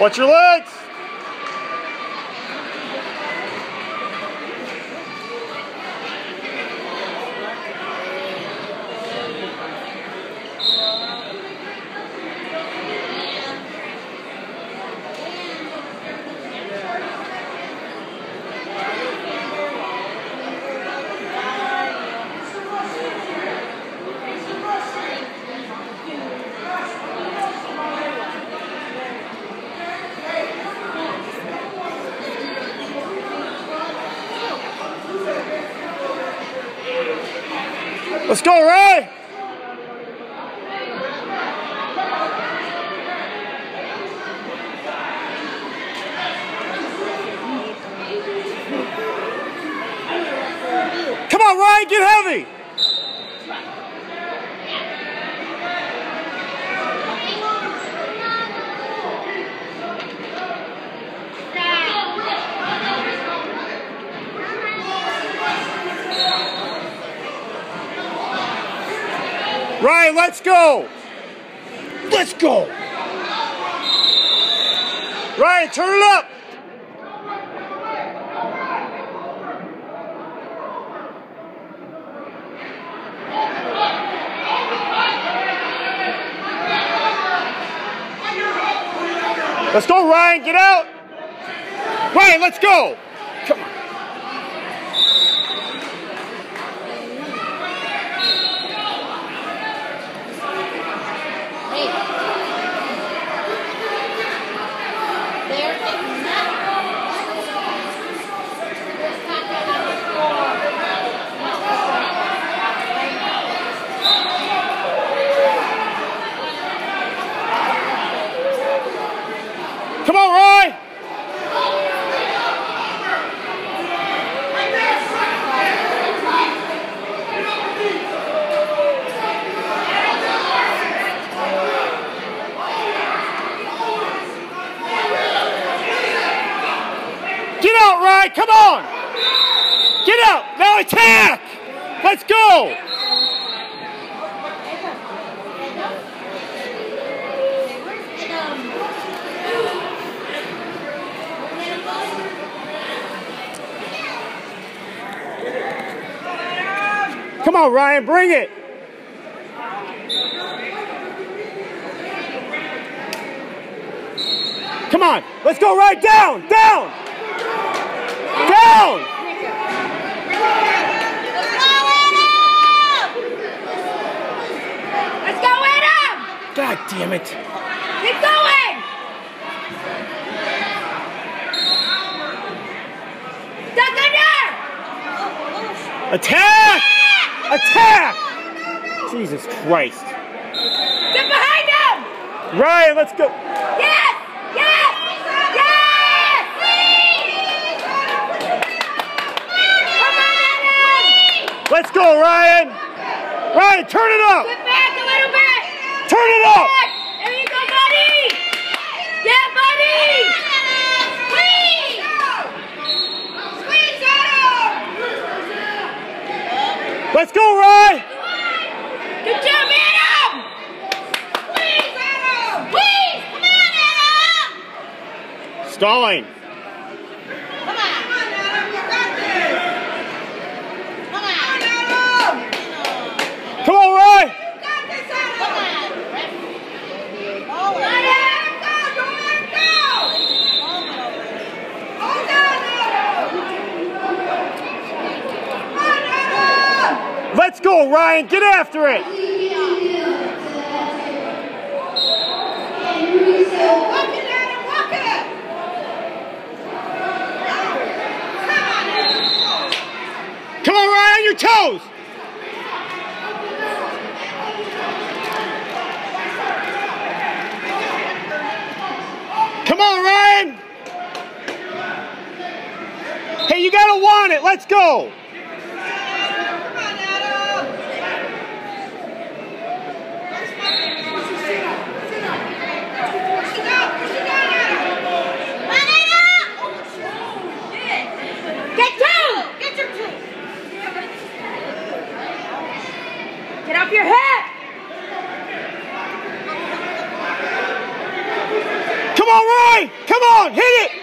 Watch your legs. Let's go, Ray! Come on, Ryan, get heavy! Ryan, let's go! Let's go! Ryan, turn it up! Let's go, Ryan, get out! Ryan, let's go! Come on. Hey. There is not. Come on, Ryan! Get! Come on! Get out! Now attack! Let's go! Come on, Ryan, bring it! Come on, let's go right down, down, down. Let's go at him! God damn it! Keep going! Duck under! Attack! Attack! Jesus Christ! Get behind him! Ryan, let's go. Yes! Yes! Yes! Come on, Let's go, Ryan. Ryan, turn it up. Get back a little bit! Turn it up. There you go, buddy! Yeah, buddy! Squeeze! Squeeze at! Let's go, Ryan. Good job, Adam! Squeeze, Adam! Squeeze! Come on, Adam! Stalling. Come on! Come on, Adam! You got this! Come on! Adam! Come on, Ryan. You got this, Adam! Come on! Let Adam go! Don't let him go! Hold on, Adam! Come on, Adam! Let's go, Ryan. Get after it. Come on, Ryan, your toes. Come on, Ryan. Hey, you gotta want it. Let's go. Off your head! Come on. Okay, come on. Hit it.